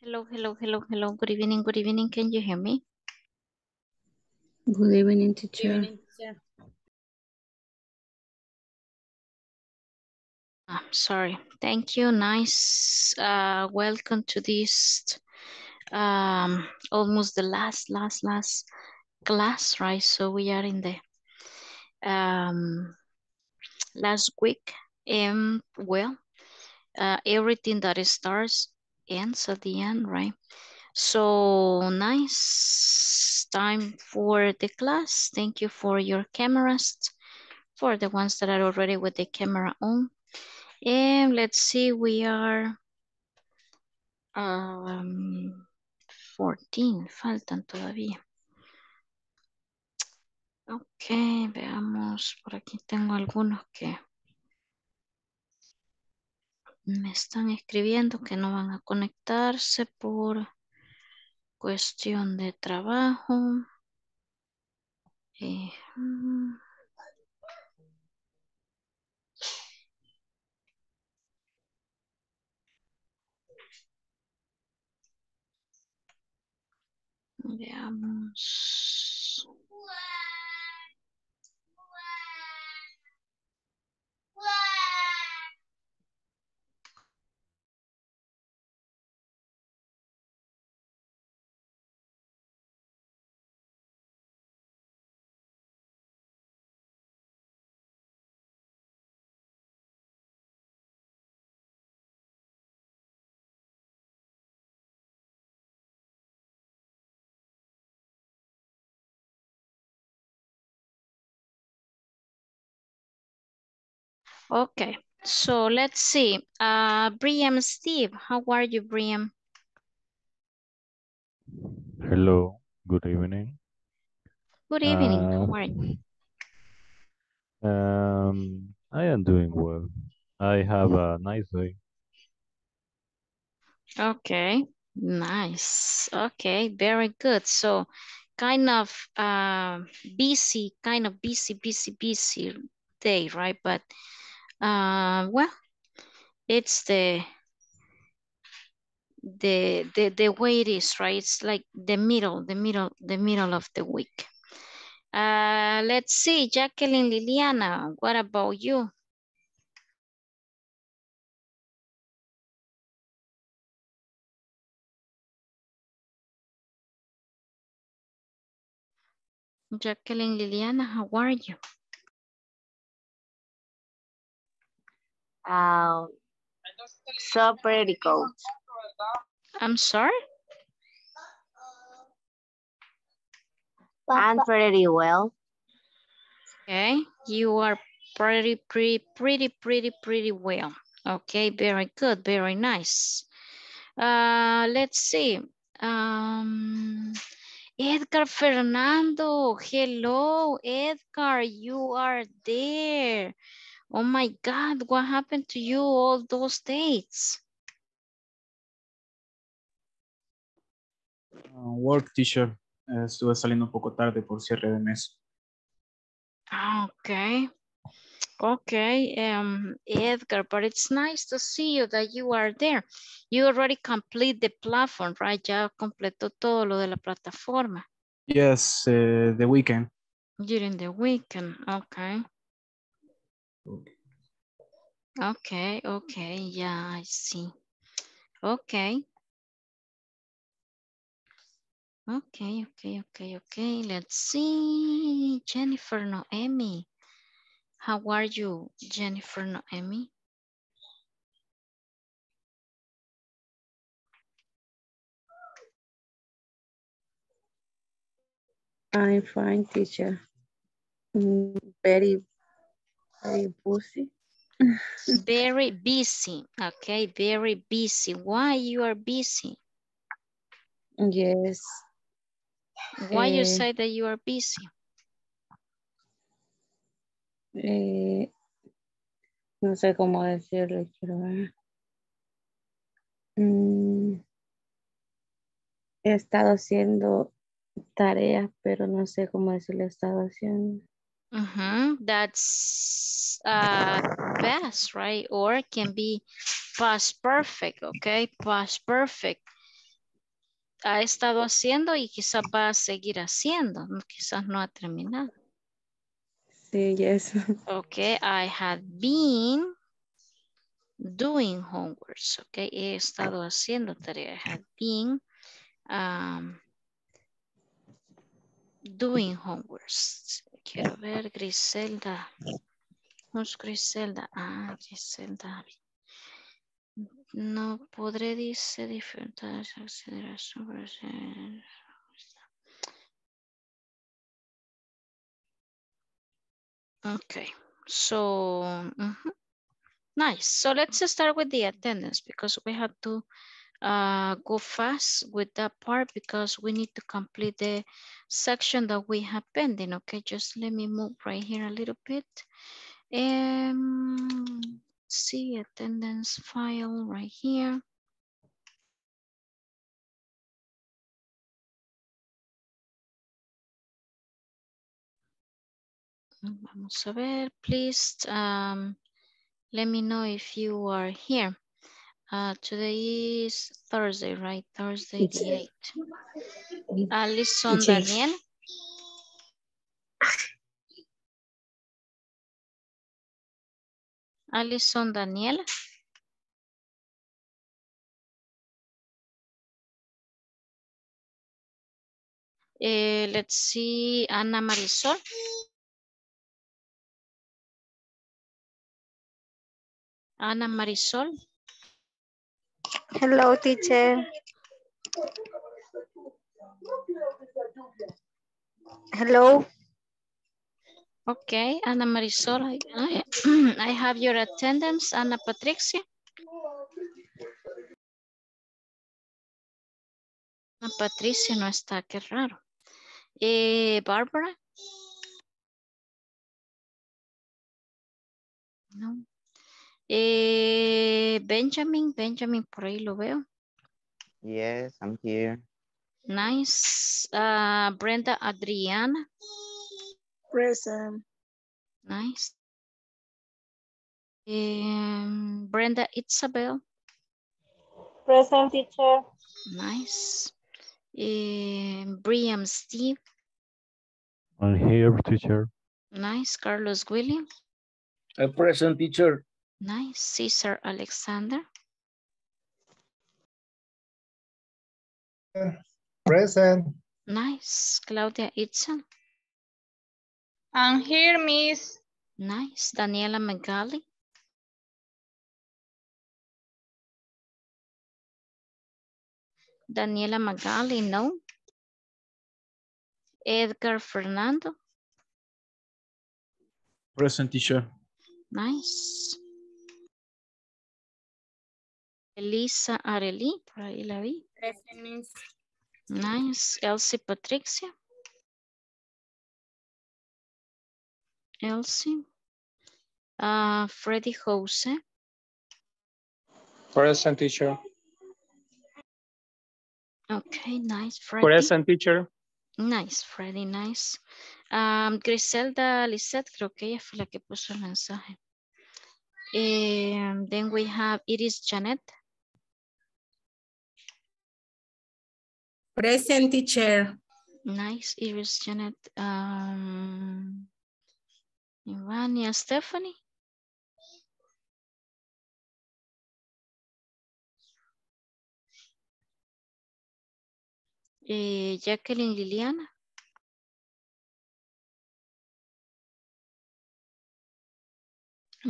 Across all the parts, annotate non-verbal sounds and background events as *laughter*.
Hello, hello, hello, hello. Good evening, good evening. Can you hear me? Good evening, teacher. Evening, teacher. I'm sorry. Thank you. Nice. Uh, welcome to this um almost the last, last, last class, right? So we are in the um last week. And well, uh, everything that starts ends at the end, right? So nice time for the class. Thank you for your cameras, for the ones that are already with the camera on. And let's see, we are um, 14, faltan todavía. Ok, veamos, por aquí tengo algunos que me están escribiendo que no van a conectarse por cuestión de trabajo. Eh, veamos. Okay, so let's see. Uh, Briam Steve, how are you, Briam? Hello, good evening. Good evening, Uh, how are you? um, I am doing well. I have a nice day. Okay, nice. Okay, very good. So kind of uh, busy, kind of busy, busy, busy day, right? But uh, well, it's the the the the way it is, right? It's like the middle, the middle, the middle of the week. Uh, let's see, Jacqueline Liliana, what about you? Jacqueline Liliana, how are you? Um, so pretty cold. I'm sorry? I'm pretty well. Okay, you are pretty, pretty, pretty, pretty, pretty well. Okay, very good, very nice. Uh, let's see. Um, Edgar Fernando, hello, Edgar, you are there. Oh my God, what happened to you all those dates? Uh, work teacher. Eh, estuve saliendo un poco tarde por cierre de mes. Okay. Okay, um, Edgar, but it's nice to see you that you are there. You already complete the platform, right? Ya completó todo lo de la plataforma Yes, eh, the weekend. during the weekend. Okay. Okay, okay, yeah, I see. Okay. Okay, okay, okay, okay. Let's see. Jennifer Noemi. How are you, Jennifer Noemi? I'm fine, teacher. Mm, Very, very busy. Very busy. Okay, very busy. Why you are busy? Yes. Why you Eh, say that you are busy? eh, no sé cómo decirle, quiero ver. Mm, he estado haciendo tareas, pero no sé cómo decirle he estado haciendo. Mhm, That's uh, past, right? Or it can be past perfect, okay? Past perfect. ha estado haciendo y quizás va a seguir haciendo, quizás no ha terminado. Sí, yes. *laughs* Okay, I had been doing homeworks. Okay, he estado haciendo tarea. I had been um, doing homeworks. Quiero ver Griselda. Who's Griselda? Ah, Griselda. No podré, dice, diferentes consideraciones. Okay, so nice. So let's start with the attendance because we have to uh, go fast with that part because we need to complete the section that we have pending. Okay, just let me move right here a little bit. Um, see attendance file right here. Vamos a ver, please um, let me know if you are here. Uh, today is Thursday, right? Thursday the 8th. Alison Daniel. Alison Daniel. Eh, let's see, Ana Marisol. Ana Marisol. Hello, teacher. Hello. Okay, Ana Marisol, *clears throat* I, have your attendance. Ana Patricia. Ana Patricia no está, qué raro. Eh, Bárbara. No. Eh, Benjamin, Benjamin, por ahí lo veo. Yes, I'm here. Nice. Ah, Brenda Adriana. Present. Nice. Em, Brenda Isabel. Present, teacher. Nice. Em, Brian Steve. I'm here, teacher. Nice. Carlos William. A present teacher. Nice. Caesar Alexander. Present. Nice. Claudia Itzan. I'm here, miss. Nice. Daniela Magali. Daniela Magali, no. Edgar Fernando. Present teacher. Nice. Elisa Areli, por ahí la vi. Nice. Elsie Patricia. Elsie. Uh, Freddy Jose. Present teacher. Okay, nice. Freddy. Present teacher. Nice, Freddy, nice. Um, Griselda Lisette, creo que ella fue la que puso el mensaje. Um, then we have Iris Janet. Present, teacher. Nice, Iris Janet. Um, Ivania Stephanie. Eh, Jacqueline Liliana.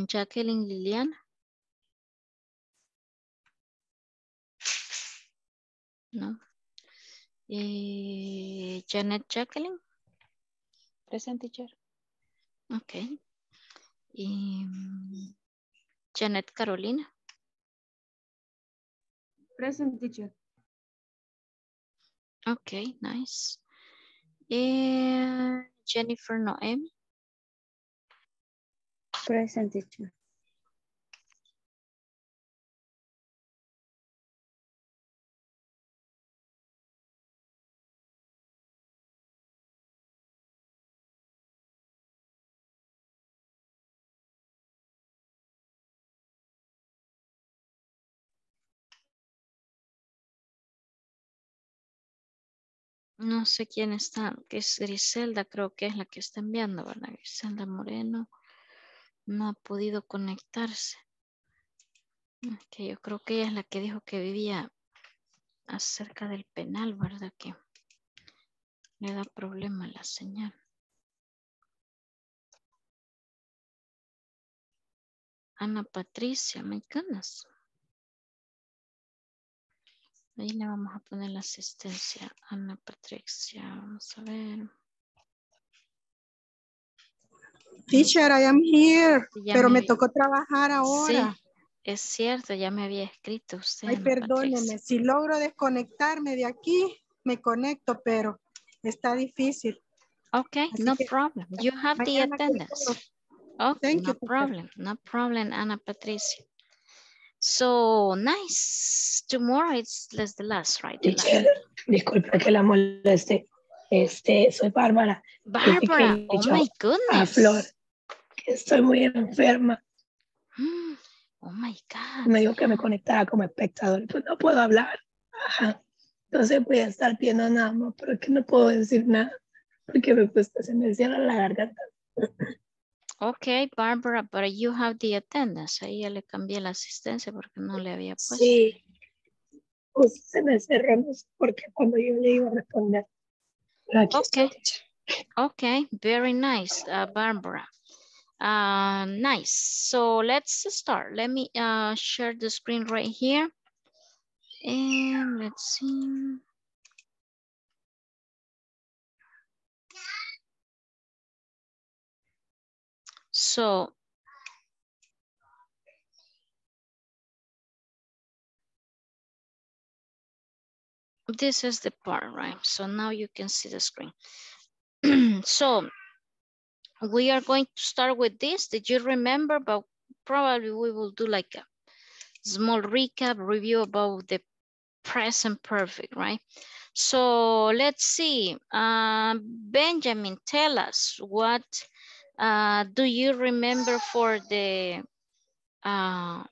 Jacqueline Liliana. No. Eh, Janet Jacqueline. Present, teacher. Ok. Y, mm, Janet Carolina. Present, teacher. Ok, nice. Eh, Jennifer Noemi. Present teacher. No sé quién está, que es Griselda, creo que es la que está enviando, ¿verdad? Griselda Moreno no ha podido conectarse. Que yo creo que ella es la que dijo que vivía acerca del penal, ¿verdad? Que le da problema la señal. Ana Patricia, me canas. Ahí le vamos a poner la asistencia. Ana Patricia, vamos a ver. Teacher, I am here, Ya pero me tocó trabajar ahora. Sí, es cierto, ya me había escrito usted. Ay, Ana perdóneme, Patricia. si logro desconectarme de aquí, me conecto, pero está difícil. Okay, Así no que problem. You have the attendance. Okay, Thank no you, problem. No problem, Ana Patricia. So nice. Tomorrow it's less the last, right? The last. Disculpe que la moleste. Este, soy Bárbara. He oh my A goodness. Flor, que estoy muy enferma. Mm, *gasps* Oh my God. Me dijo que me conectara como espectador. Pues no puedo hablar. Ajá. Entonces voy a estar viendo nada más, pero es que no puedo decir nada. Porque me cuesta, se me cierra la garganta. Okay, Barbara, but you have the attendance. Ahí ya le cambié la asistencia porque no le había puesto. Sí. Pues se me cerró, no sé por qué cuando yo le iba a responder. Pero aquí estoy, Okay. Okay, very nice, uh, Barbara. Uh, nice. So let's start. Let me uh, share the screen right here. And let's see. So this is the part, right? So now you can see the screen. *clears throat* so we are going to start with this. Did you remember? But probably we will do like a small recap review about the present perfect, right? So let's see. Um, Benjamin, tell us what uh, do you remember for the uh,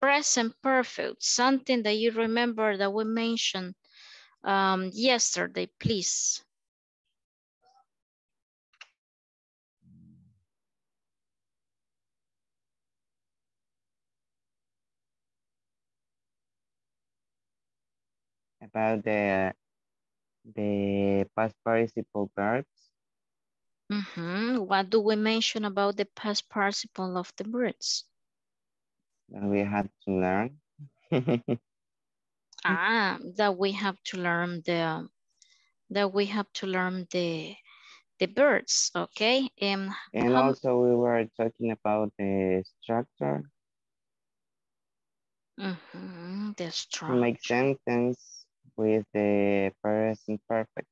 present perfect? Something that you remember that we mentioned um, yesterday, please. About the the past participle verbs. Mhm. What do we mention about the past participle of the birds? that we had to learn. *laughs* Ah, that we have to learn the that we have to learn the the birds, okay? Um, and how- also we were talking about the structure Mhm, the to structure. make sentence with the present perfect.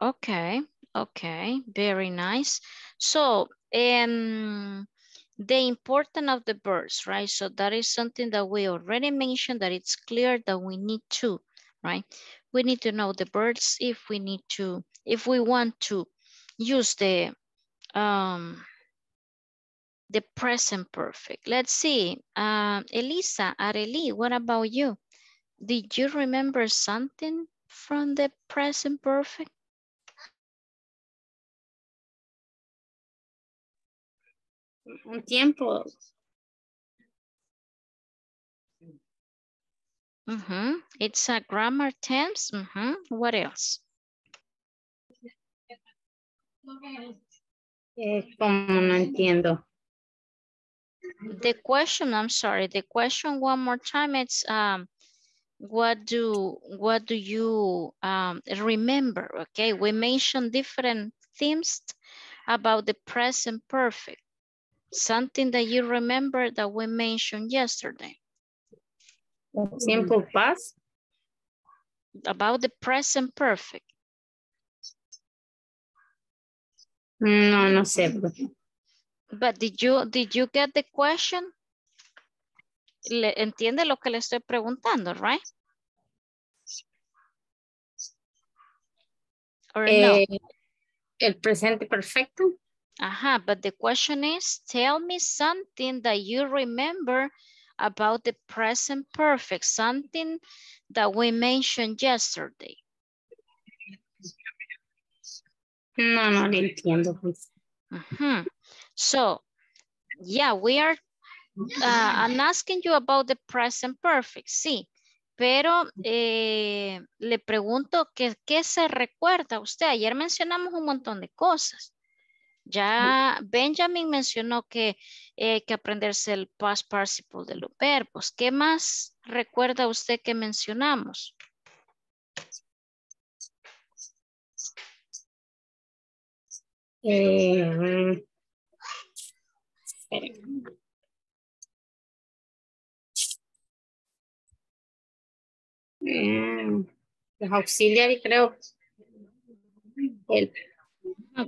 Okay, okay, very nice. So, um, the importance of the birds, right? So that is something that we already mentioned that it's clear that we need to, right? We need to know the birds if we need to, if we want to use the, um, the present perfect. Let's see, um, Elisa, Areli, what about you? Did you remember something from the present perfect? Un tiempo. Mm-hmm. It's a grammar tense. Mm-hmm. What else? Eh, como no entiendo. The question, I'm sorry, the question one more time, it's um, what do what do you um, remember? Okay, we mentioned different themes about the present perfect. Something that you remember that we mentioned yesterday Simple past. about the present perfect. No, no sé. But did you did you get the question? Le, entiende lo que le estoy preguntando, right? Or no? Eh, el presente perfecto. Ajá, but the question is, tell me something that you remember about the present perfect, something that we mentioned yesterday. No, no le entiendo. pues. So, yeah, we are, uh, I'm asking you about the present perfect, sí. Pero eh, le pregunto que, qué se recuerda usted. Ayer mencionamos un montón de cosas. Ya Benjamin mencionó que hay que aprenderse el past participle de los verbos. ¿Qué más recuerda usted que mencionamos? Eh. Mm, los auxiliares creo. El,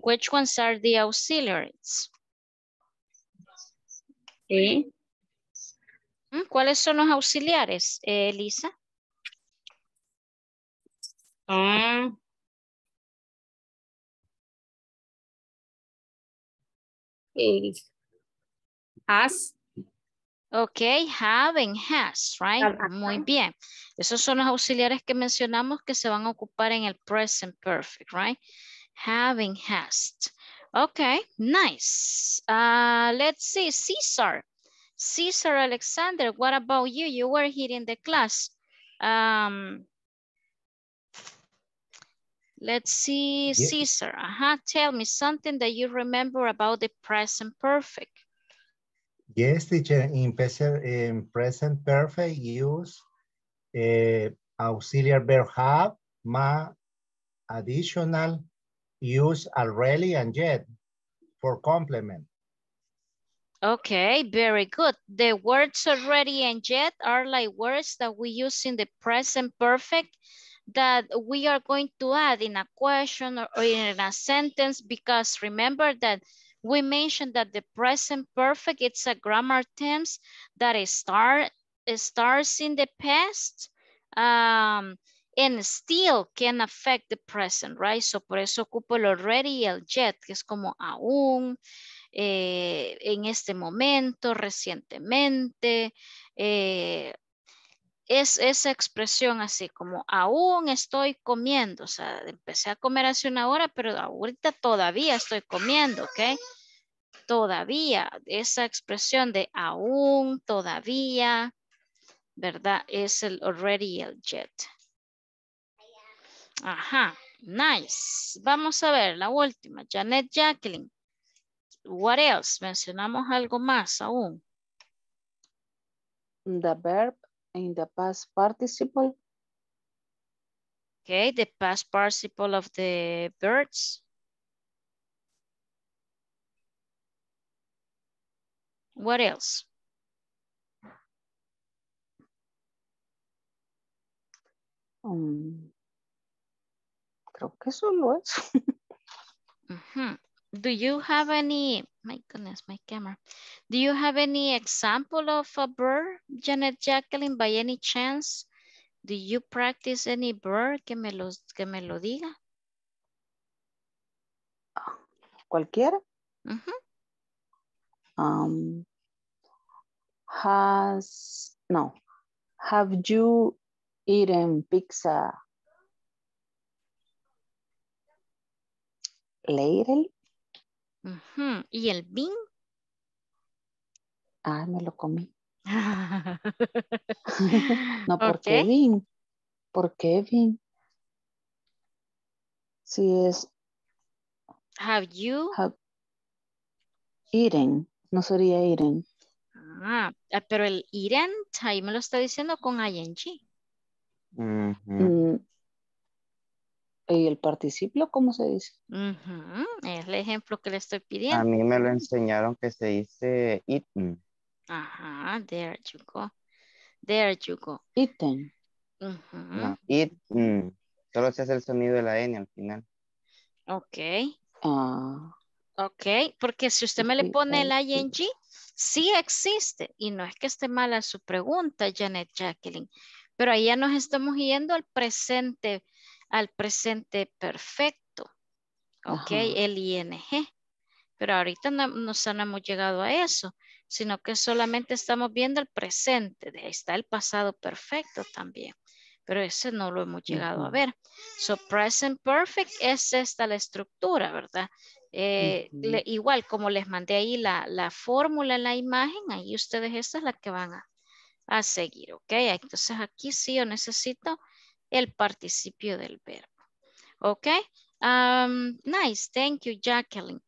Which ones are the auxiliaries? sí. ¿Mm? ¿Cuáles son los auxiliares, eh, Elisa? Ah. El has. Ok, having, has, right? Ajá. Muy bien. Esos son los auxiliares que mencionamos que se van a ocupar en el present perfect, right? Having, has. Okay, nice. Uh, let's see, Caesar. Caesar Alexander, what about you? You were here in the class. Um, let's see, Caesar. Uh-huh. Tell me something that you remember about the present perfect. Yes, teacher, in present, in present perfect use eh, auxiliary verb have, ma, additional, use already and yet for complement. Okay, very good. The words already and yet are like words that we use in the present perfect that we are going to add in a question or, in a sentence because remember that we mentioned that the present perfect it's a grammar tense that is start it starts in the past um, and still can affect the present, right? So por eso ocupo el already y el yet, que es como aún, eh, en este momento, recientemente, eh, es esa expresión así como aún estoy comiendo, o sea, empecé a comer hace una hora, pero ahorita todavía estoy comiendo, ¿ok? Todavía, esa expresión de aún, todavía, ¿verdad? Es el already y el yet. Ajá, nice. Vamos a ver la última, Janet Jacqueline. What else? Mencionamos algo más aún. The verb in the past participle. Okay, the past participle of the birds. What else? Um, creo que solo eso. *laughs* Mhm. Do you have any, my goodness, my camera. Do you have any example of a bird, Janet Jacqueline, by any chance? Do you practice any bird que me, los, que me lo diga? Cualquiera. Ujú. Um, has, no. Have you eaten pizza lately? Ujú. ¿Y el bean? Ah, me lo comí. *laughs* No, ¿por qué Ok. Vin? ¿Por qué Vin? Si es Have you? have eaten, no sería eaten. Ah, ah, pero el eaten, ahí me lo está diciendo con ing. Ujú. Mm, ¿Y el participio cómo se dice? Es el ejemplo que le estoy A pidiendo. mí me lo enseñaron que se dice eaten. Ajá, there you go. There you go. Eaten. Ujú, No, eaten. Solo se hace el sonido de la N al final. Ok, Ah, ok, porque si usted me le pone el ing, sí existe. Y no es que esté mala su pregunta, Janet Jacqueline, pero ahí ya nos estamos yendo al presente, al presente perfecto. Ok, Ajá. el ing. Pero ahorita no, no, hemos llegado a eso. sino que solamente estamos viendo el presente. De ahí está el pasado perfecto también, pero ese no lo hemos llegado a ver. So, present perfect es esta la estructura, ¿verdad? Eh, le- igual como les mandé ahí la, la fórmula en la imagen, ahí ustedes esta es la que van a, a seguir, ¿ok? Entonces aquí sí yo necesito el participio del verbo, ¿ok? Um, nice, thank you, Jacqueline.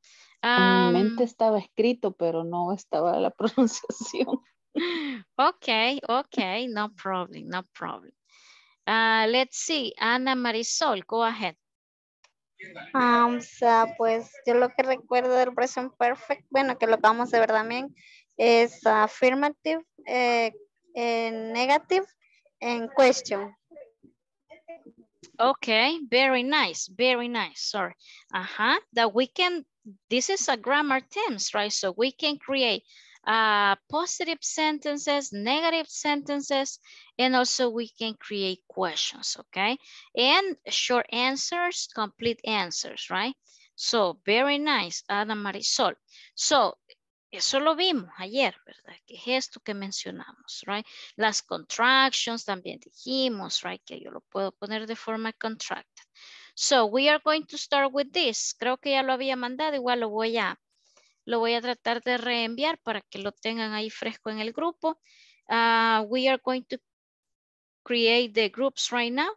En mi mente Um, estaba escrito, pero no estaba la *laughs* pronunciación. okay, okay, no problem, no problem. Uh, let's see, Ana Marisol, go ahead. Ah, o sea, pues yo lo que recuerdo del present perfect, bueno, que lo acabamos de ver también, es affirmative, eh, eh, negative, and question. Okay, very nice, very nice. Sorry. Uh-huh. That we can, this is a grammar terms, right? So we can create uh, positive sentences, negative sentences, and also we can create questions, okay? And short answers, complete answers, right? So very nice, Ana Marisol. So eso lo vimos ayer, ¿verdad? Que es esto que mencionamos, right? Las contractions también dijimos, right? Que yo lo puedo poner de forma contracted. So we are going to start with this. Creo que ya lo había mandado, igual lo voy a, lo voy a tratar de reenviar para que lo tengan ahí fresco en el grupo. Uh, we are going to create the groups right now.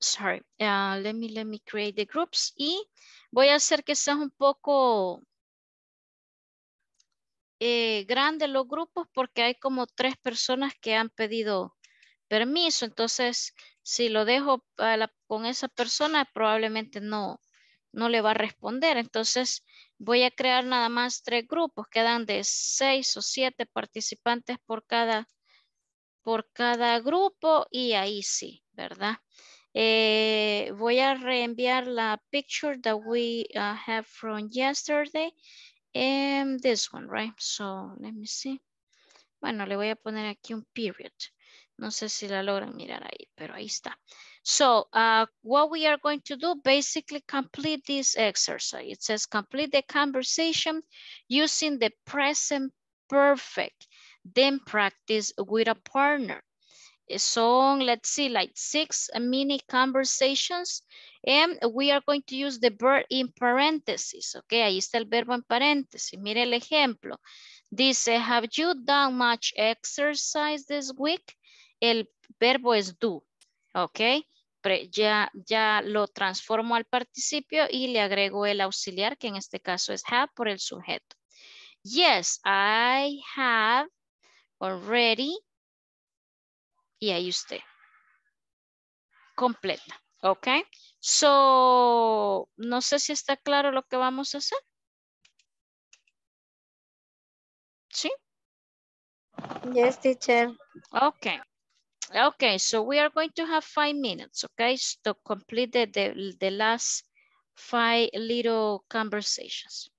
Sorry, uh, let me, let me create the groups y voy a hacer que sea un poco eh, grandes los grupos porque hay como tres personas que han pedido permiso. Entonces, si lo dejo con esa persona, probablemente no, no le va a responder. Entonces, voy a crear nada más tres grupos. Quedan de seis o siete participantes por cada, por cada grupo y ahí sí, ¿verdad? Eh, voy a reenviar la picture that we uh, have from yesterday. And this one, right? So let me see. Bueno, le voy a poner aquí un period. No sé si la logran mirar ahí, pero ahí está. So uh, what we are going to do, basically complete this exercise. It says complete the conversation using the present perfect. Then practice with a partner. So let's see, like six mini conversations. And we are going to use the verb in parentheses. Ok, ahí está el verbo en paréntesis. Mire el ejemplo. Dice, have you done much exercise this week? El verbo es do. Ok, Pre- ya, ya lo transformo al participio y le agrego el auxiliar, que en este caso es have por el sujeto. Yes, I have already. Y ahí usted. Completa. Ok. So, no sé si está claro lo que vamos a hacer. ¿Sí? Yes, teacher. Okay. Okay, so we are going to have five minutes, okay, to complete the, the, the last five little conversations.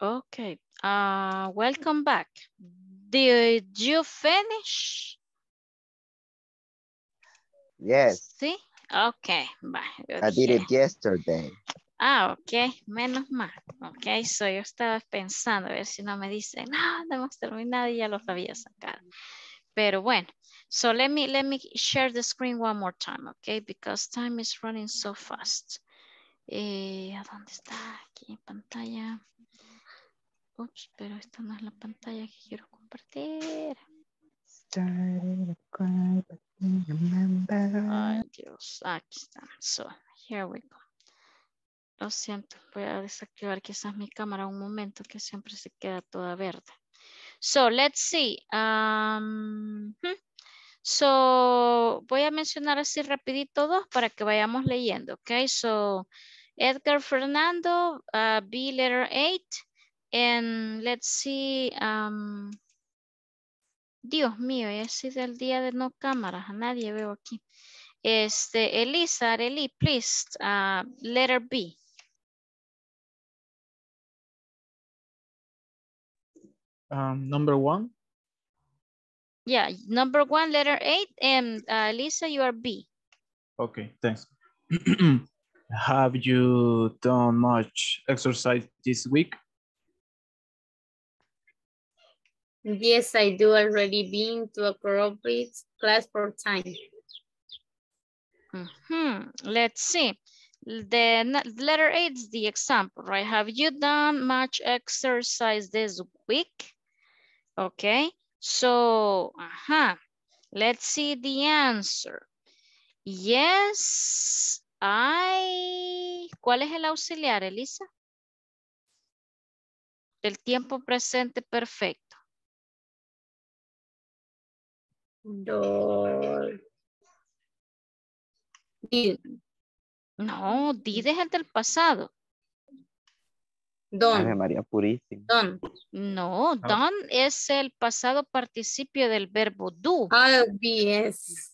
Okay. Uh, welcome back. Did you finish? Yes, Sí. Okay. Bye. I did it yesterday. Ah, ok, menos mal. Ok, so yo estaba pensando a ver si no me dicen, no, no hemos terminado y ya los había sacado. Pero bueno, so let me, let me share the screen one more time, okay? Because time is running so fast. Eh, ¿A dónde está? Aquí en pantalla. Ups, pero esta no es la pantalla que quiero compartir. Ay, Dios, aquí está. So, here we go. Lo siento, voy a desactivar quizás mi cámara un momento que siempre se queda toda verde. So, let's see. Um, hmm. So, voy a mencionar así rapidito dos para que vayamos leyendo, ok? So, Edgar Fernando, uh, B letter 8, and let's see, um, Dios mío, ha sido el día de no cámaras, a nadie veo aquí. Este, Elisa, Areli, please, uh, letter B. Um, number one, Yeah, number one, letter eight, and uh, Lisa, you are B. okay, thanks. *clears throat* Have you done much exercise this week? Yes, I do already been to a corporate class for time. Mhm, Let's see. The letter A is the example, right? Have you done much exercise this week? Okay, so, uh-huh. Let's see the answer. Yes, I... ¿Cuál es el auxiliar, Elisa? El tiempo presente perfecto. Did. No, did es el del pasado. Done. María Purísima. Done. No, done es el pasado participio del verbo do. I'll be yes.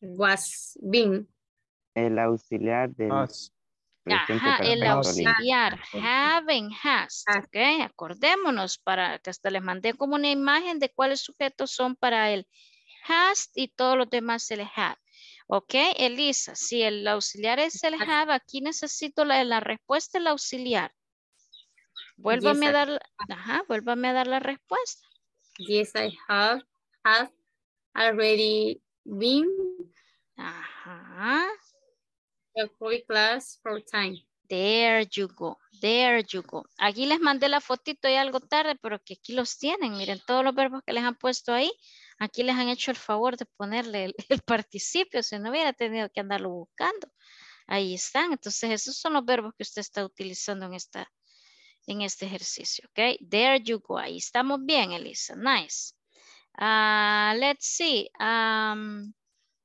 Was been. El auxiliar del presente Ajá, el auxiliar, having, has, ok, acordémonos para que hasta les mandé como una imagen de cuáles sujetos son para el has y todos los demás el have. Ok, Elisa, si el auxiliar es el have, aquí necesito la, la respuesta del auxiliar. Vuélvame a Yes, dar, la- ajá, vuélvame a dar la respuesta. Yes, I have, have already been Ajá. aerobic class for time. There you go, there you go. Aquí les mandé la fotito ya algo tarde, pero que aquí los tienen. Miren todos los verbos que les han puesto ahí. Aquí les han hecho el favor de ponerle el, *laughs* el participio, si no hubiera tenido que andarlo buscando. Ahí están. Entonces, esos son los verbos que usted está utilizando en, esta, en este ejercicio, ¿ok? There you go. Ahí estamos bien, Elisa. Nice. Ah, let's see. Um,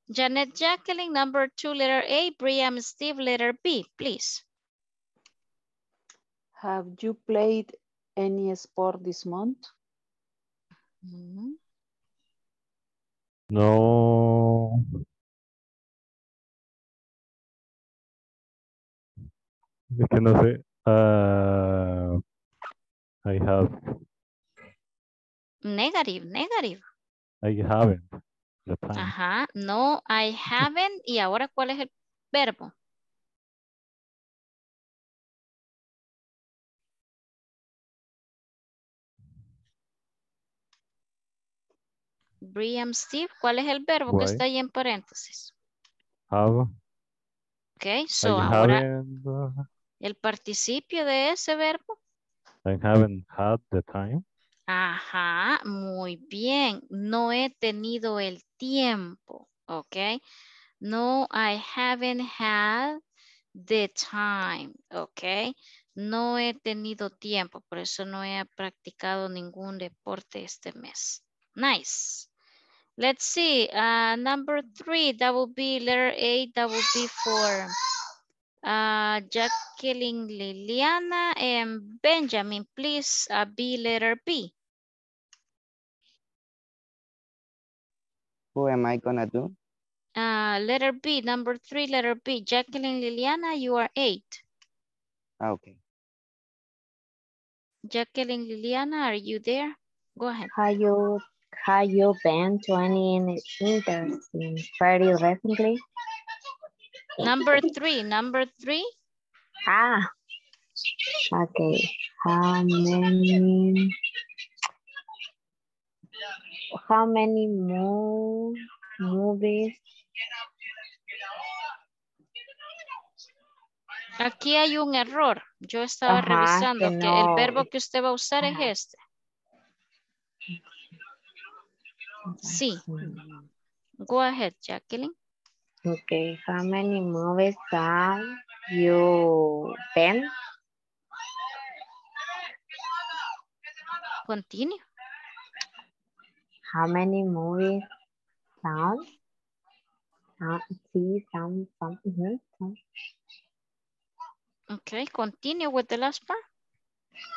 Janet Jacqueline, number two, letter A. Brian Steve, letter B, please. Have you played any sport this month? Mm, No. Es que no sé. Ah, I have. Negative, negative. I haven't. Ajá, no, I haven't. ¿Y ahora cuál es el verbo? Brian Steve, ¿cuál es el verbo que está ahí en paréntesis? Have. Ok, so I ahora uh, el participio de ese verbo. I haven't had the time. Ajá, muy bien. No he tenido el tiempo, ¿ok? No, I haven't had the time, ¿ok? No he tenido tiempo, por eso no he practicado ningún deporte este mes. Nice. Let's see, uh, number three, that will be letter A, that will be for uh, Jacqueline Liliana and Benjamin, please, uh, B letter B. Who am I gonna do? Uh, letter B, number three, letter B. Jacqueline Liliana, you are eight. Ah, okay. Jacqueline Liliana, are you there? Go ahead. Have you have you been to any interesting party recently? Number three, number three. Ah, okay. How many? How many mo movies? Aquí hay un error. Yo estaba Ajá, revisando que que el no. verbo que usted va a usar Ajá. es este. Sí. Go ahead, Jacqueline. Okay. How many movies have you been? Continue. How many movies sound? Uh, see some some mhm, some. Okay, continue with the last part.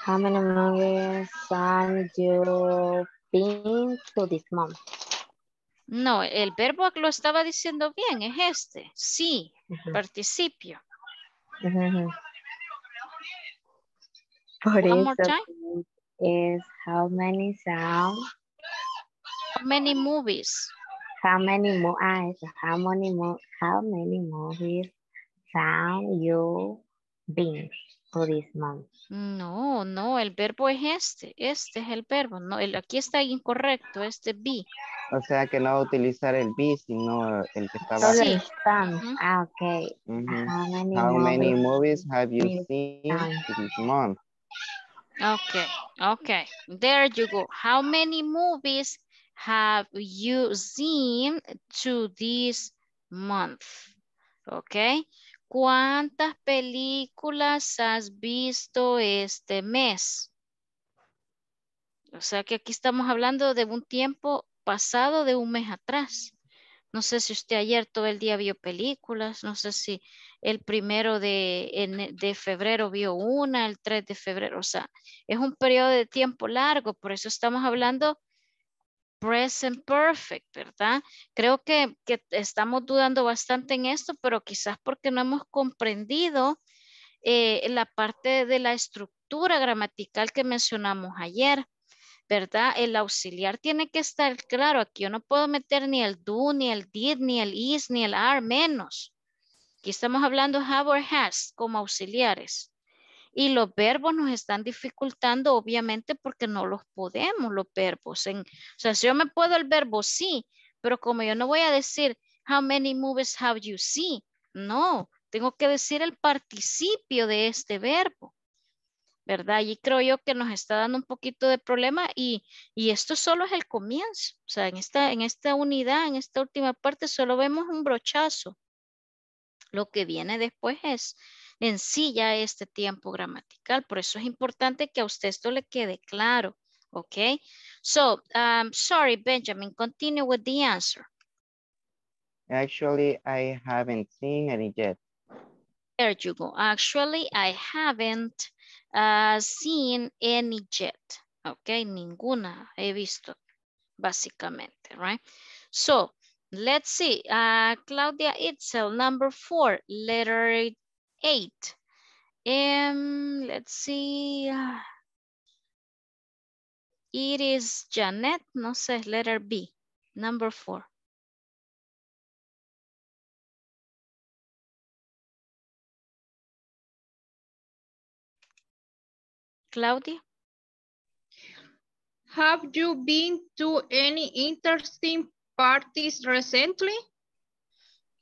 How many movies have you been to this month? No, el verbo lo estaba diciendo bien, es este. Sí, participio. Por One more time. es how many sound, How many movies? how many mo ah, how many mo how many movies sound you been this month? No, no, el verbo es este. Este es el verbo. No, el, aquí está incorrecto, este be. O sea que no va a utilizar el be, sino el que está abajo. Ujú. Ah, okay. Ujú. How many How many movies? movies have you movies seen this month? Okay, okay. There you go. How many movies have you seen to this month? Okay. ¿Cuántas películas has visto este mes? O sea que aquí estamos hablando de un tiempo pasado de un mes atrás. No sé si usted ayer todo el día vio películas, no sé si el primero de, ene- de febrero vio una, el 3 de febrero, o sea, es un periodo de tiempo largo, por eso estamos hablando present perfect, ¿verdad? Creo que, que estamos dudando bastante en esto, pero quizás porque no hemos comprendido eh, la parte de la estructura gramatical que mencionamos ayer. ¿verdad? El auxiliar tiene que estar claro. Aquí yo no puedo meter ni el do, ni el did, ni el is, ni el are, menos. Aquí estamos hablando have or has como auxiliares. Y los verbos nos están dificultando, obviamente, porque no los podemos, los verbos. En, o sea, si yo me puedo el verbo sí, pero como yo no voy a decir how many movies have you seen, no, tengo que decir el participio de este verbo. ¿verdad? Y creo yo que nos está dando un poquito de problema y, y esto solo es el comienzo. O sea, en esta, en esta unidad, en esta última parte, solo vemos un brochazo. Lo que viene después es en sí ya este tiempo gramatical. Por eso es importante que a usted esto le quede claro. ¿Ok? So, um, sorry, Benjamin, continue with the answer. Actually, I haven't seen any yet. There you go. Actually, I haven't uh, seen any yet. Okay, ninguna he visto, básicamente, right? So, let's see. Uh, Claudia Itzel, number four, letter eight. Um, let's see. It is Janet, no sé, letter B, number four. Claudia? Have you been to any interesting parties recently?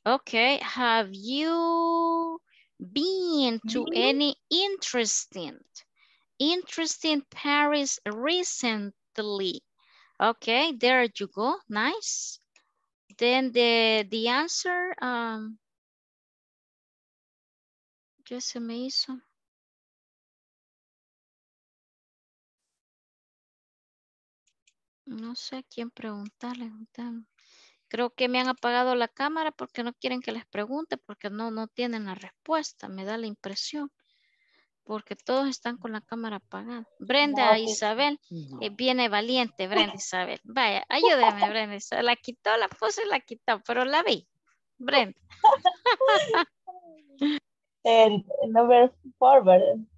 Okay, have you been to Been? any interesting, interesting Paris recently? Okay, there you go, nice. Then the, the answer, um, ya se me hizo. No sé a quién preguntarle. Creo que me han apagado la cámara porque no quieren que les pregunte, porque no, no tienen la respuesta, me da la impresión. Porque todos están con la cámara apagada. Brenda No, pues, Isabel, eh, viene valiente, Brenda *laughs* Isabel. Vaya, ayúdeme, Brenda Isabel. La quitó, la puse y la quitó, pero la vi. Brenda. *laughs* El number four.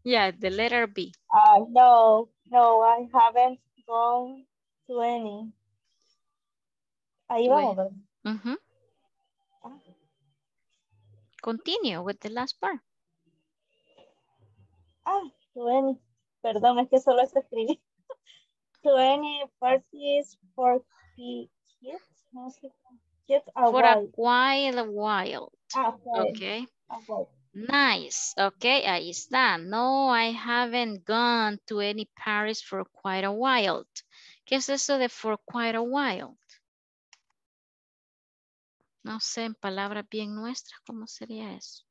Yeah, the letter B. Uh, no, no, I haven't gone to any. Ahí vamos, ¿verdad? Mhm. Continue with the last part. Ah, to any. Perdón, es que solo escribí. to *laughs* any parties for kids, no sé, kids a For a while. a while. Ah, while. Okay. Nice. Okay, ahí está. No, I haven't gone to any Paris for quite a while. ¿Qué es eso de for quite a while? No sé, en palabras bien nuestras, ¿cómo sería eso?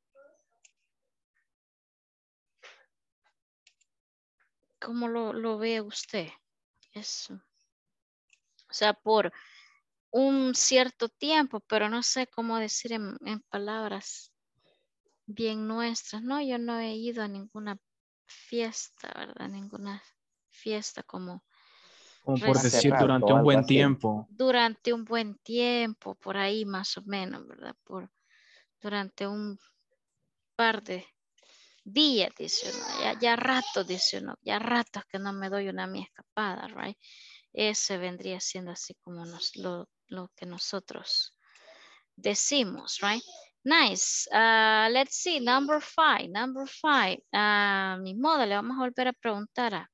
¿Cómo lo, lo ve usted? Eso. O sea, por un cierto tiempo, pero no sé cómo decir en, en palabras bien nuestras. No, yo no he ido a ninguna fiesta, ¿verdad? Ninguna fiesta como Como por decir durante un buen así. tiempo. durante un buen tiempo, por ahí más o menos, ¿verdad? Por durante un par de días, dice uno, ya, ya rato, dice uno, ya ratos que no me doy una mi escapada, right? Ese vendría siendo así como nos, lo, lo que nosotros decimos, right? Nice. Uh, let's see, number five, number five. Uh, mi modo, le vamos a volver a preguntar a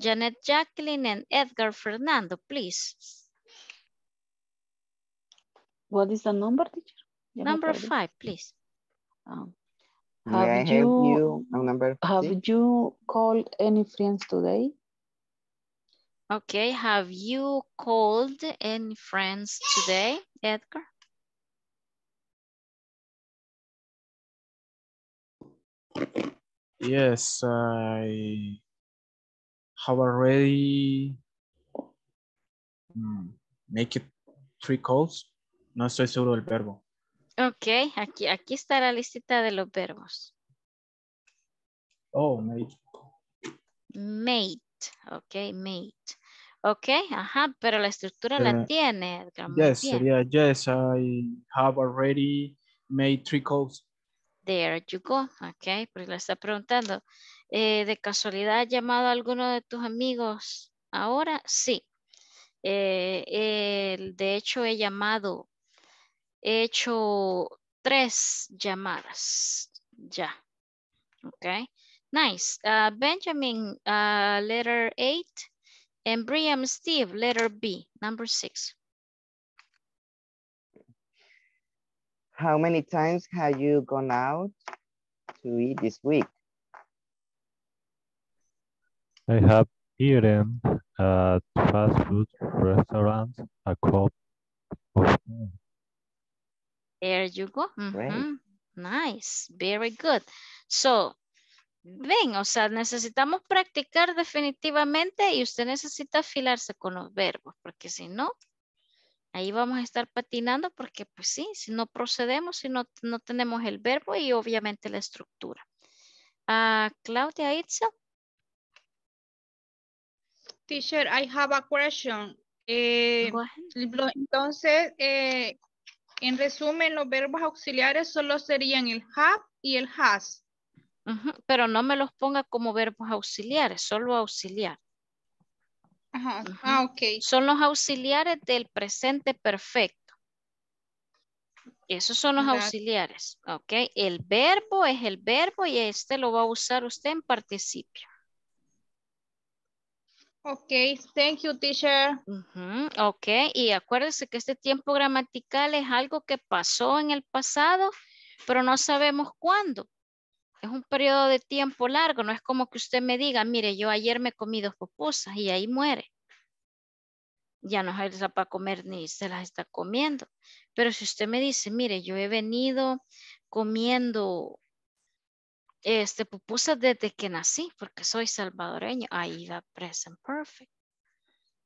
Janet Jacqueline and Edgar Fernando, please. What is the number, teacher? Ya me Number perdí. five, please. Um, May I have help you, you on number have six? you called any friends today? Okay, have you called any friends today, Edgar? Yes, I have already mm, make it three calls. No estoy seguro del verbo. Ok, aquí, aquí está la listita de los verbos. Oh, made. Mate, ok, mate. Ok, ajá, pero la estructura la Eh, tiene, Yes, sería yes, I have already made three calls. There you go, ok, porque le está preguntando, eh, ¿de casualidad llamado a alguno de tus amigos ahora? Sí. Eh, de hecho, he llamado, he hecho tres llamadas ya, ok. Nice. Uh, Benjamin, uh, letter eight, and Brian Steve, letter B, number six. How many times have you gone out to eat this week? I have eaten at fast food restaurants a couple of times. There you go. Nice. Very good. So, ven, o sea, necesitamos practicar definitivamente y usted necesita afilarse con los verbos, porque si no, ahí vamos a estar patinando porque pues sí, si no procedemos, si no, no tenemos el verbo y obviamente la estructura. Ah, Claudia Itzel. Teacher, I have a question. Eh, lo- entonces, eh, en resumen, los verbos auxiliares solo serían el have y el has. Pero no me los ponga como verbos auxiliares, solo auxiliar. Ajá. Ah, ok. Son los auxiliares del presente perfecto. Esos son los auxiliares, ¿ok? El verbo es el verbo y este lo va a usar usted en participio. Ok, thank you, teacher. Ujú, ok, y acuérdese que este tiempo gramatical es algo que pasó en el pasado, pero no sabemos cuándo. Es un periodo de tiempo largo, no es como que usted me diga, mire, yo ayer me comí dos pupusas y ahí muere. Ya no se las va a comer ni se las está comiendo. Pero si usted me dice, mire, yo he venido comiendo este pupusas desde que nací, porque soy salvadoreño, ahí va present perfect.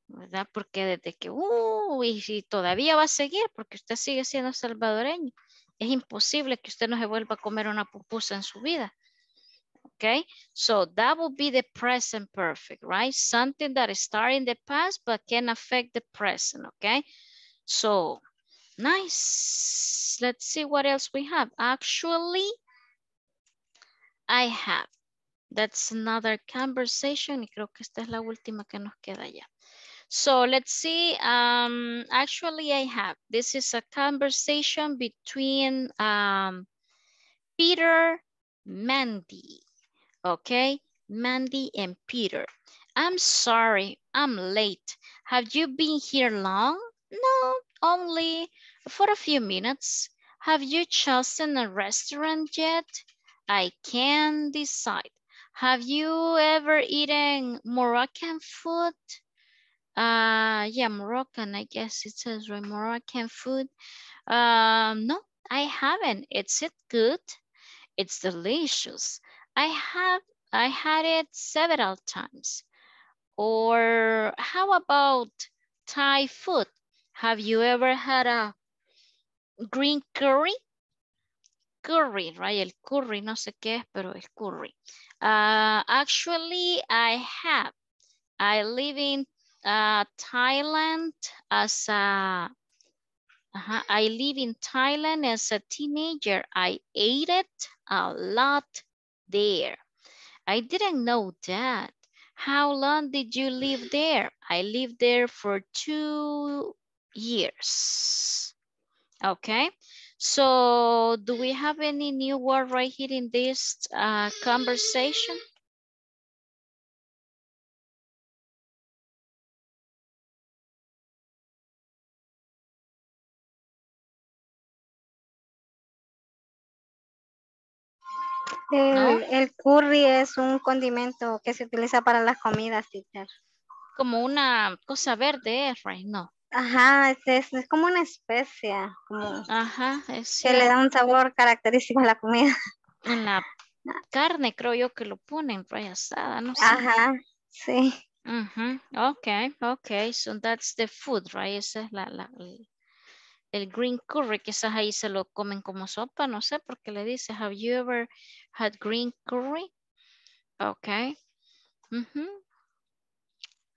¿verdad? Porque desde que, uh, y si todavía va a seguir, porque usted sigue siendo salvadoreño, es imposible que usted no se vuelva a comer una pupusa en su vida. Okay, so that would be the present perfect, right? Something that started in the past but can affect the present, okay? So, nice. Let's see what else we have. Actually, I have. That's another conversation. Y creo que esta es la última que nos queda ya. So let's see. Um, actually, I have. This is a conversation between um, Peter, Mandy. Okay, Mandy and Peter. I'm sorry, I'm late. Have you been here long? No, only for a few minutes. Have you chosen a restaurant yet? I can't decide. Have you ever eaten Moroccan food? Uh, yeah, Moroccan, I guess it says right, Moroccan food. Um, no, I haven't. Is it good? It's delicious. I have, I had it several times. Or how about Thai food? Have you ever had a green curry? Curry, right? El curry, no sé qué es, pero el curry. Uh, actually, I have. I live in uh, Thailand as a, uh I live in Thailand as a teenager. I ate it a lot there. I didn't know that. How long did you live there? I lived there for two years. Okay, so do we have any new word right here in this uh, conversation? El, ¿No? el curry es un condimento que se utiliza para las comidas, teacher. Como una cosa verde, es, right? No. Ajá, es, es, es como una especia, como Ajá, es que le da un sabor característico a la comida. En la carne creo yo que lo ponen, right? Asada, no sé. Ajá, sí. Ujú, Okay, okay, so that's the food, right? Esa es la, la, el, el green curry, quizás ahí se lo comen como sopa, no sé, porque le dice, have you ever had green curry? Okay. ujú.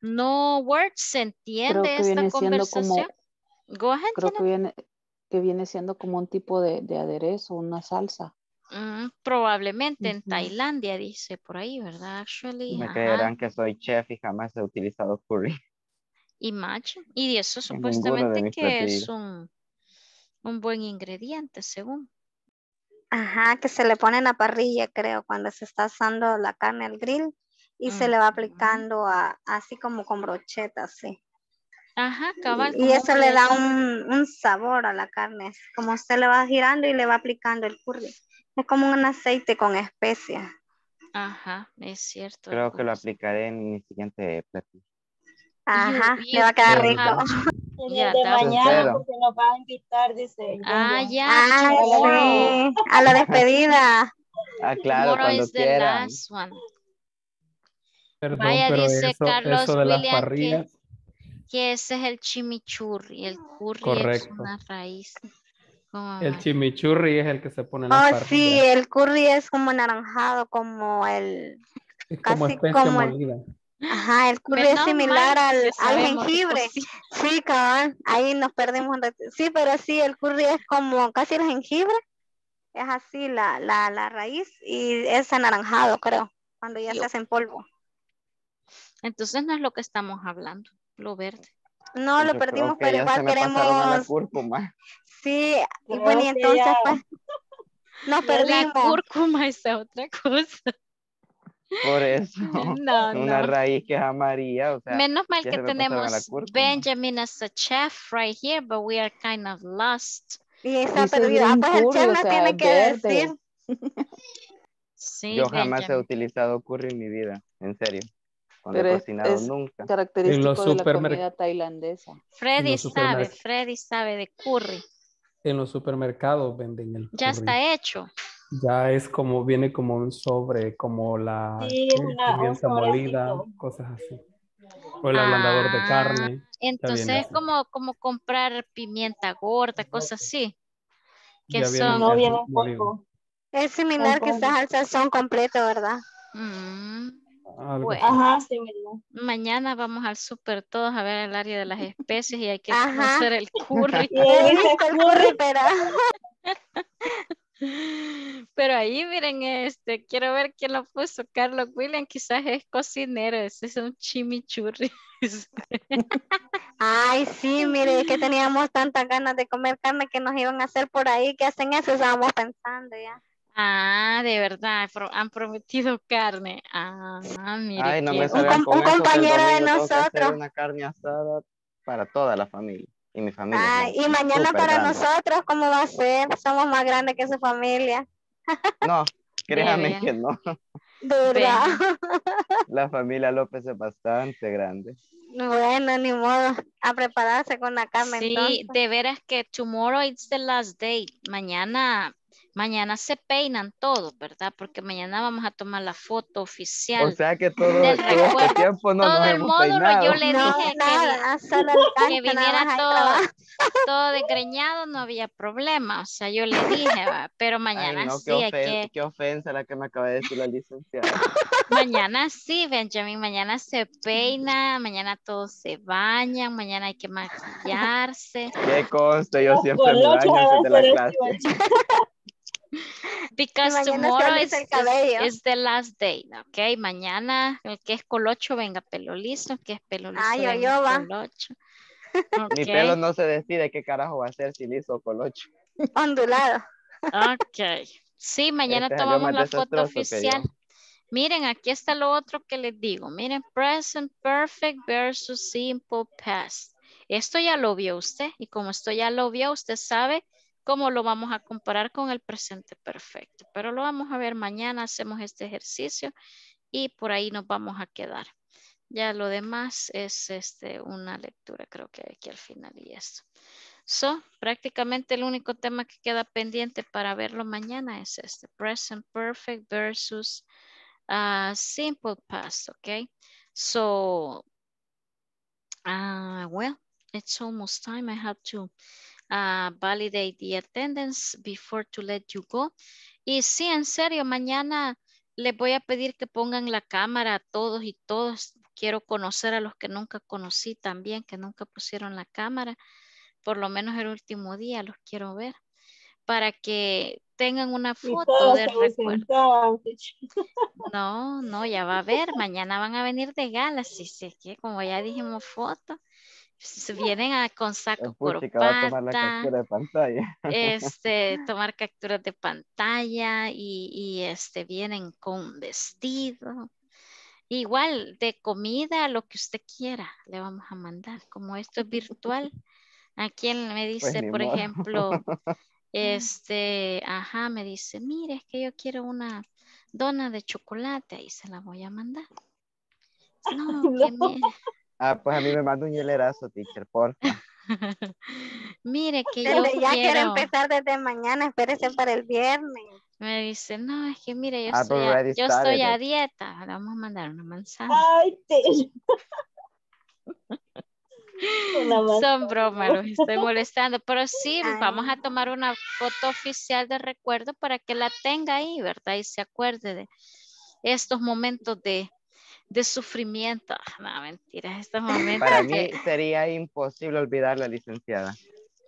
No words, ¿se Creo entiende que esta viene siendo como, conversación? Go ahead, creo que viene, que viene siendo como un tipo de, de aderezo, una salsa. Mm, probablemente en Ujú. Tailandia, dice por ahí, ¿verdad? Actually, Me ajá. creerán que soy chef y jamás he utilizado curry. Imagine. Y eso En supuestamente que es un, un buen ingrediente, según. Ajá, que se le pone en la parrilla, creo, cuando se está asando la carne al grill y se le va aplicando a, así como con brochetas, sí. Ajá, cabal. Y, eso le da un, un sabor a la carne, es como usted le va girando y le va aplicando el curry. Es como un aceite con especias. Ajá, es cierto. Creo que lo aplicaré en mi siguiente platillo. Ajá, le va a quedar rico. En Yeah, el de mañana porque nos va a invitar, dice. Ah, ya, Ah, sí, a la despedida. Ah, claro, Tomorrow cuando is the quieran. last one. Perdón, Vaya, pero dice eso, Carlos eso de las William que, parrillas, que ese es el chimichurri. El curry es correcto. una raíz. El chimichurri es el que se pone en las Oh, sí, el curry es como anaranjado, como el, Es como casi especia como el, molida. ajá, el curry es similar al, al jengibre. Sí, cabal, ahí nos perdimos. un ratito. Sí, pero sí, el curry es como casi el jengibre, es así la, la, la raíz y es anaranjado, creo, cuando ya Yo- se hace en polvo. Entonces no es lo que estamos hablando, lo verde. No, lo Yo perdimos, pero igual queremos, cúrcuma. *laughs* sí, y bueno, y entonces pues nos *laughs* Ya La perdimos. cúrcuma es otra cosa. Por eso. *laughs* No, Una no. raíz que es amarilla, o sea, Menos mal que tenemos. Benjamin as a chef right here, but we are kind of lost. Y está perdido. Ah, pues el chef o nos sea, tiene que verde. decir. Sí, Yo jamás he Benjamin. utilizado curry en mi vida, en serio. Cuando Pero he es, cocinado es nunca. En los característico de la comida tailandesa. Freddy sabe, Freddy sabe de curry. En los supermercados venden el Ya curry. está hecho. Ya es como, viene como un sobre, como la Sí, pimienta molida, cosas así. O el ablandador de Ah, carne. ya Entonces es como, como comprar pimienta gorda, cosas así. Que Ya son. No polvo. Es similar polvo. quizás al sazón completo, ¿verdad? Mm, Algo bueno, así. Ajá, sí, ¿verdad? mañana vamos al super todos a ver el área de las especies y hay que Ajá. conocer el *laughs* curry. Visto el curry. curry, pero *laughs* Pero ahí miren este, quiero ver quién lo puso. Carlos William quizás es cocinero, ese es un chimichurri. Ay, sí, mire, es que *laughs* teníamos tantas ganas de comer carne que nos iban a hacer por ahí, que hacen eso, estábamos pensando ya. Ah, de verdad, han prometido carne. Ah, mire. Ay, no me que el compañero de nosotros. una carne asada para toda la familia. Y mi familia. Ay, y mañana para grande. nosotros, ¿cómo va a ser? Somos más grandes que su familia. No, *laughs* créame que no. De verdad. *laughs* La familia López es bastante grande. Bueno, ni modo. A prepararse con la carne Sí, entonces. de veras que tomorrow is the last day. Mañana, mañana se peinan todos, ¿verdad? Porque mañana vamos a tomar la foto oficial. O sea que todo, todo este tiempo no todo nos el hemos módulo peinado. yo le No, dije que, nada, vi- solo el que nada viniera todo, todo desgreñado, no había problema. O sea, yo le dije, va, pero *laughs* Ay, mañana no, sí qué, hay ofen- que, qué ofensa la que me acaba de decir la licenciada. mañana sí, Benjamin, mañana se peina, mañana todos se bañan, mañana hay que maquillarse. Que conste, yo siempre me baño antes de la clase. *laughs* Because tomorrow is, el cabello. is, the last day, ¿ok? Mañana el que es colocho venga pelo liso, el que es pelo liso Ay, yo, venga yo, va. colocho. *laughs* Mi pelo no se decide qué carajo va a ser si liso o colocho. Ondulado. ok. Sí, mañana Este tomamos la foto oficial. yo. Miren, aquí está lo otro que les digo. Miren, present perfect versus simple past. Esto ya lo vio usted y como esto ya lo vio, usted sabe cómo lo vamos a comparar con el presente perfecto. Pero lo vamos a ver mañana, hacemos este ejercicio y por ahí nos vamos a quedar. Ya lo demás es este, una lectura, creo que aquí al final y esto. So, prácticamente el único tema que queda pendiente para verlo mañana es este, present perfect versus uh, simple past, okay? So, uh, well, it's almost time. I have to uh, validate the attendance before to let you go. Y sí, en serio, mañana les voy a pedir que pongan la cámara a todos y todos. Quiero conocer a los que nunca conocí también, que nunca pusieron la cámara. Por lo menos el último día los quiero ver. Para que tengan una foto de recuerdo. No, no, ya va a ver. Mañana van a venir de gala. Sí, sí, que como ya dijimos foto. se Vienen a, con saco Puchica va a tomar la corbata, captura de pantalla. *laughs* este, tomar capturas de pantalla y, y, este, vienen con vestido. Igual de comida, lo que usted quiera, le vamos a mandar. Como esto es virtual, a quien me Pues dice, ni por modo. ejemplo, *laughs* este, ajá, me dice, mire, es que yo quiero una dona de chocolate, ahí se la voy a mandar. *laughs* No, que mire, Ah, pues a mí me manda un hielerazo, teacher, porfa. *laughs* mire que yo ya quiero quiero, empezar desde mañana, espérese para el viernes. me dice, no, es que mire, yo I've estoy a, yo estoy a dieta, le vamos a mandar una manzana. Ay, te... *laughs* Son bromas, los estoy *laughs* molestando, pero sí, Ay. vamos a tomar una foto oficial de recuerdo para que la tenga ahí, ¿verdad? Y se acuerde de estos momentos de, de sufrimiento. Ah, No, mentiras, estos momentos Para mí que, sería imposible olvidar la licenciada.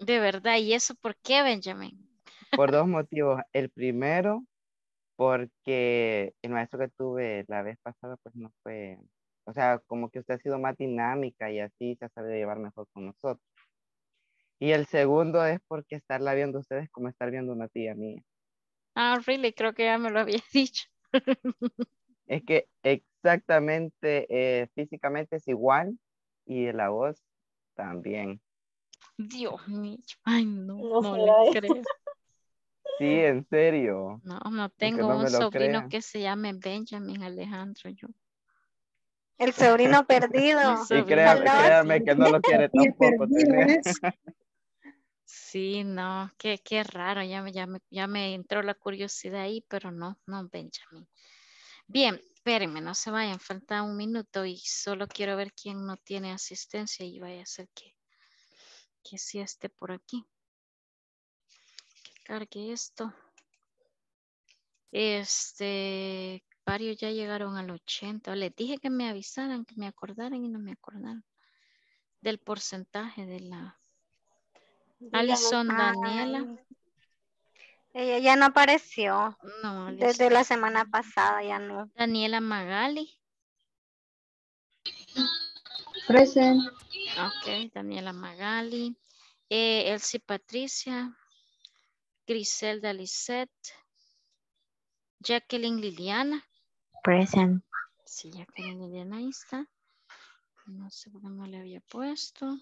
de verdad, ¿y eso por qué, Benjamin? Por dos *laughs* motivos. El primero, porque el maestro que tuve la vez pasada, pues no fue, o sea, como que usted ha sido más dinámica y así se ha sabido llevar mejor con nosotros. Y el segundo es porque estarla viendo ustedes como estar viendo una tía mía. Ah, really, creo que ya me lo había *laughs* dicho. Es que exactamente, eh, físicamente es igual y la voz también. Dios mío, ay, no, No no le creo. Sí, en serio. No, no tengo no un sobrino crean. que se llame Benjamin Alejandro, yo. El sobrino *laughs* perdido. Y sobrino créame, créame que no lo quiere *laughs* tampoco. Sí, no, qué, qué raro, ya me, ya, me, ya me entró la curiosidad ahí, pero no, no, Benjamin. Bien, espérenme, no se vayan, falta un minuto y solo quiero ver quién no tiene asistencia y vaya a ser que, que sí esté por aquí. Que cargue esto. Este, varios ya llegaron al 80. Les dije que me avisaran, que me acordaran y no me acordaron del porcentaje de la... Alison Ah, Daniela. Ella ya no apareció. No, Desde la semana pasada ya no. Daniela Magali. Present. Ok, Daniela Magali. Eh, Elsie Patricia. Griselda Lisette. Jacqueline Liliana. Present. Sí, Jacqueline Liliana ahí está. No sé por qué no le había puesto.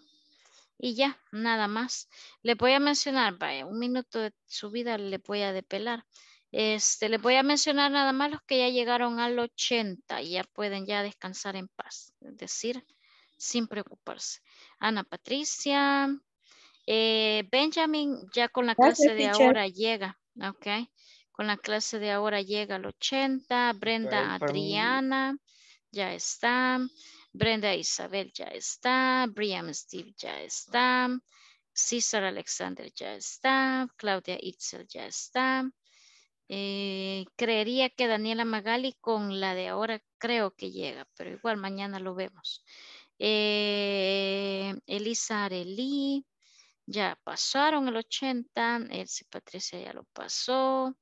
Y ya, nada más. Le voy a mencionar, vaya, un minuto de su vida le voy a depelar. Este, les voy a mencionar nada más los que ya llegaron al 80 y ya pueden ya descansar en paz. Es decir, sin preocuparse. Ana Patricia, eh, Benjamin ya con la Gracias, clase de teacher. ahora llega, ok. Con la clase de ahora llega al 80. Brenda. Adriana ya está. Brenda Isabel ya está. Brian Steve ya está. César Alexander ya está. Claudia Itzel ya está. Eh, creería que Daniela Magali con la de ahora creo que llega, pero igual mañana lo vemos. Eh, Elisa Arelí, ya pasaron el 80. Elsie Patricia ya lo pasó.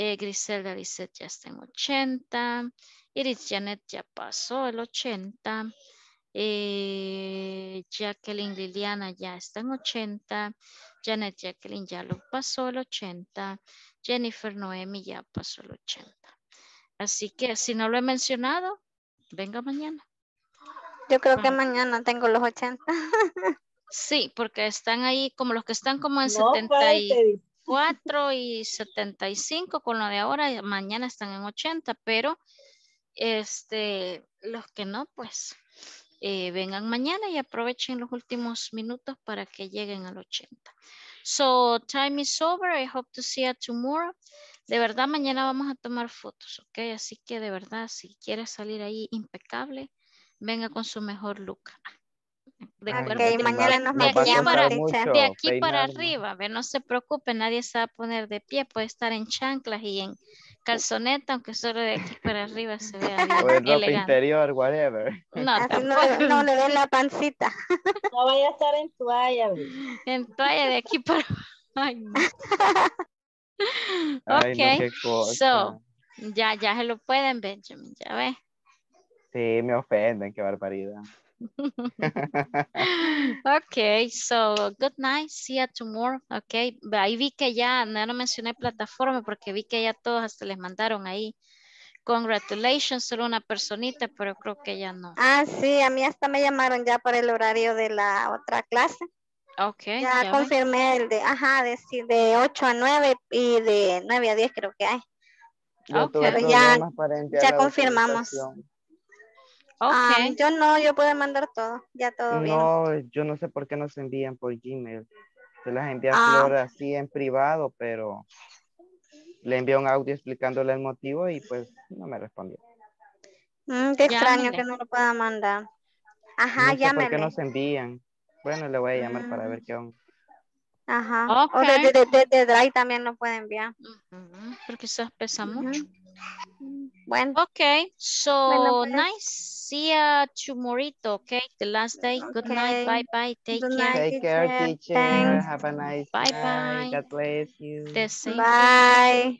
Eh, Griselda Lisette ya está en 80. Iris Janet ya pasó el 80. Eh, Jacqueline Liliana ya está en 80. Janet Jacqueline ya lo pasó el 80. Jennifer Noemi ya pasó el 80. Así que si no lo he mencionado, venga mañana. Yo creo que mañana tengo los 80. *laughs* Sí, porque están ahí como los que están como en No falte, 74 y 75 con lo de ahora, mañana están en 80, pero este, los que no, pues eh, vengan mañana y aprovechen los últimos minutos para que lleguen al 80. So, time is over. I hope to see you tomorrow. De verdad, mañana vamos a tomar fotos, ¿ok? Así que de verdad, si quieres salir ahí impecable, venga con su mejor look. De cuerpo- mañana nos de aquí maquillamos, para, de aquí para arriba, ve, no se preocupe, nadie se va a poner de pie, puede estar en chanclas y en calzoneta, aunque solo de aquí para arriba se vea *laughs* bien O en ropa elegante. interior, whatever. No, Así no, tampoco. no le den la pancita. *laughs* No vaya a estar en toalla. En toalla de aquí para Ay, no. *laughs* Ay, Ok, so, ya, ya se lo pueden, Benjamin, ya ve. Sí, me ofenden, qué barbaridad. *laughs* Ok, so good night, see you tomorrow. Ok, ahí vi que ya, no, no mencioné plataforma porque vi que ya todos hasta les mandaron ahí. Congratulations, solo una personita, pero creo que ya no. Ah, sí, a mí hasta me llamaron ya por el horario de la otra clase. Ok, Ya, ya ve. confirmé el de, ajá, de, sí, de 8 a 9 y de 9 a 10 creo que hay. Yo Ok. tuve Pero ya- ya confirmamos. Documentación. Ah, Ok, yo no, yo puedo mandar todo, ya todo bien. No, yo no sé por qué no se envían por Gmail. Se las envía Ah. Flor así en privado, pero le envié un audio explicándole el motivo y pues no me respondió. Mm, qué extraño que no lo pueda mandar. Ajá, no sé por qué llámele. no se envían. Bueno, le voy a llamar para ver qué onda. Ajá. Ok. O de, de, de, de Drive también lo pueden enviar. Ujú, porque quizás pesa mucho. Bueno, Okay, so Bueno, pues. nice. See ya tomorrow, okay? The last day. Good night. Bye bye. Take Good care. Take care, teacher. teacher. Thanks. Have a nice Bye night. bye. God bless you. The same. bye.